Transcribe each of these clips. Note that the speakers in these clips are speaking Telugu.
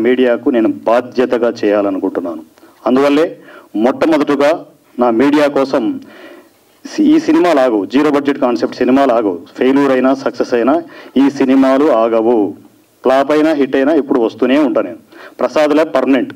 మీడియాకు నేను బాధ్యతగా చేయాలనుకుంటున్నాను. అందువల్లే మొట్టమొదటగా నా మీడియా కోసం సి- ఈ సినిమాలు ఆగవు జీరో బడ్జెట్ కాన్సెప్ట్ సినిమాలు ఆగవు ఫెయిల్యూర్ అయినా సక్సెస్ అయినా ఈ సినిమాలు ఆగవు. ఫ్లాప్ అయినా హిట్ అయినా ఇప్పుడు వస్తూనే ఉంటాను నేను. ప్రసాద్లే పర్మనెంట్.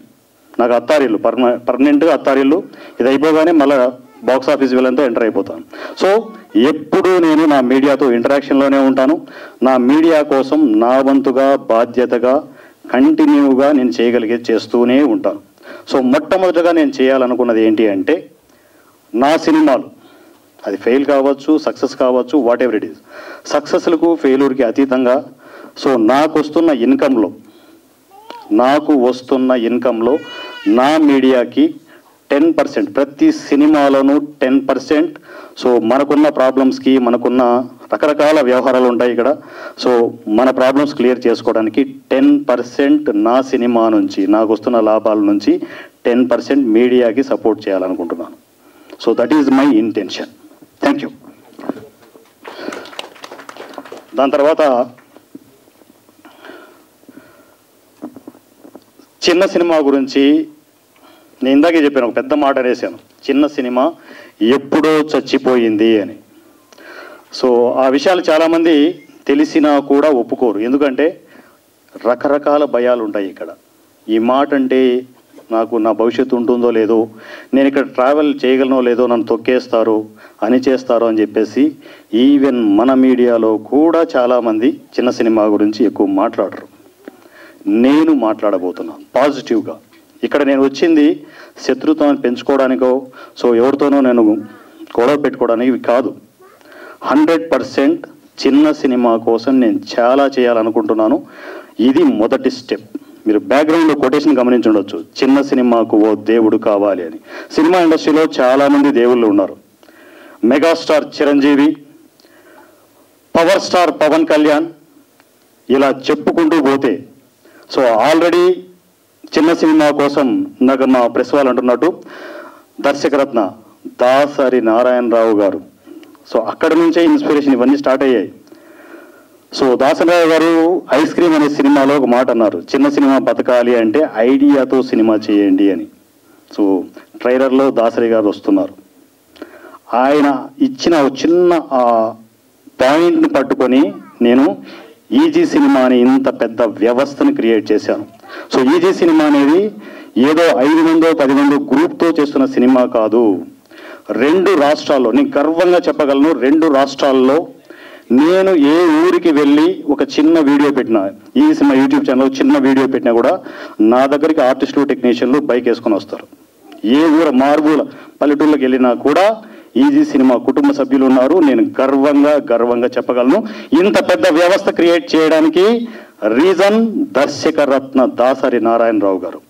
నాకు అత్తారిల్లు పర్మ పర్మనెంట్గా అత్తారిల్లు. ఇది అయిపోగానే మళ్ళీ బాక్స్ ఆఫీస్ వీళ్ళంతా ఎంటర్ అయిపోతాను. సో ఎప్పుడూ నేను నా మీడియాతో ఇంటరాక్షన్లోనే ఉంటాను. నా మీడియా కోసం నా వంతుగా బాధ్యతగా కంటిన్యూగా నేను చేయగలిగే చేస్తూనే ఉంటాను. సో మొట్టమొదటిగా నేను చేయాలనుకున్నది ఏంటి అంటే నా సినిమాలు. అది ఫెయిల్ కావచ్చు సక్సెస్ కావచ్చు వాట్ ఎవర్ ఇట్ ఈస్ సక్సెస్లకు ఫెయిల్యూర్కి అతీతంగా సో నాకు వస్తున్న ఇన్కంలో నాకు వస్తున్న ఇన్కంలో నా మీడియాకి టెన్ పర్సెంట్ ప్రతి సినిమాలోనూ టెన్ పర్సెంట్ సో మనకున్న ప్రాబ్లమ్స్కి మనకున్న రకరకాల వ్యవహారాలు ఉంటాయి ఇక్కడ. సో మన ప్రాబ్లమ్స్ క్లియర్ చేసుకోవడానికి టెన్ పర్సెంట్ నా సినిమా నుంచి నాకు వస్తున్న లాభాల నుంచి టెన్ పర్సెంట్ మీడియాకి సపోర్ట్ చేయాలనుకుంటున్నాను. So that is my intention thank you దాని తర్వాత చిన్న సినిమా గురించి నేను ఇందాకే చెప్పాను ఒక పెద్ద మాట అనేసాను. చిన్న సినిమా ఎప్పుడో చచ్చిపోయింది అని. సో ఆ విషయాలు చాలామంది తెలిసినా కూడా ఒప్పుకోరు. ఎందుకంటే రకరకాల భయాలు ఉంటాయి ఇక్కడ. ఈ మాట అంటే నాకు నా భవిష్యత్తు ఉంటుందో లేదో నేను ఇక్కడ ట్రావెల్ చేయగలనో లేదో నన్ను తొక్కేస్తారు అని చేస్తారు అని చెప్పేసి ఈవెన్ మన మీడియాలో కూడా చాలామంది చిన్న సినిమా గురించి ఎక్కువ మాట్లాడరు. నేను మాట్లాడబోతున్నాను పాజిటివ్గా. ఇక్కడ నేను వచ్చింది శత్రుత్వాన్ని పెంచుకోవడానికో సో ఎవరితోనో నేను గొడవ పెట్టుకోవడానికి కాదు. హండ్రెడ్ పర్సెంట్ చిన్న సినిమా కోసం నేను చాలా చేయాలనుకుంటున్నాను. ఇది మొదటి స్టెప్. మీరు బ్యాక్గ్రౌండ్లో కొటేషన్ గమనించుండొచ్చు. చిన్న సినిమాకు ఓ దేవుడు కావాలి అని. సినిమా ఇండస్ట్రీలో చాలామంది దేవుళ్ళు ఉన్నారు. Megastar Chiranjeevi power star Pawan Kalyan ఇలా చెప్పుకుంటూ పోతే సో ఆల్రెడీ చిన్న సినిమా కోసం ఇందాక మా ప్రెస్ వాళ్ళు అంటున్నట్టు దర్శకరత్న దాసరి నారాయణరావు గారు సో అక్కడ నుంచే ఇన్స్పిరేషన్ ఇవన్నీ స్టార్ట్ అయ్యాయి. సో దాసరావు గారు ఐస్ క్రీమ్ అనే సినిమాలో ఒక మాట అన్నారు చిన్న సినిమా బతకాలి అంటే ఐడియాతో సినిమా చేయండి అని. సో ట్రైలర్లో దాసరి గారు వస్తున్నారు. ఆయన ఇచ్చిన ఒక చిన్న ఆ పాయింట్ని పట్టుకొని నేను ఈజీ సినిమా అని ఇంత పెద్ద వ్యవస్థను క్రియేట్ చేశాను. సో ఈజీ సినిమా అనేది ఏదో ఐదు మందో పది మందో గ్రూప్తో చేస్తున్న సినిమా కాదు. రెండు రాష్ట్రాల్లో నేను గర్వంగా చెప్పగలను రెండు రాష్ట్రాల్లో నేను ఏ ఊరికి వెళ్ళి ఒక చిన్న వీడియో పెట్టినా ఈ సినిమా యూట్యూబ్ ఛానల్ చిన్న వీడియో పెట్టినా కూడా నా దగ్గరికి ఆర్టిస్టులు టెక్నీషియన్లు బైక్ వేసుకొని వస్తారు. ఏ ఊర మార్బుల పల్లెటూళ్ళకి వెళ్ళినా కూడా ఈజీ సినిమా కుటుంబ సభ్యులు ఉన్నారు. నేను గర్వంగా గర్వంగా చెప్పగలను. ఇంత పెద్ద వ్యవస్థ క్రియేట్ చేయడానికి రీజన్ దర్శక రత్న దాసరి నారాయణరావు గారు.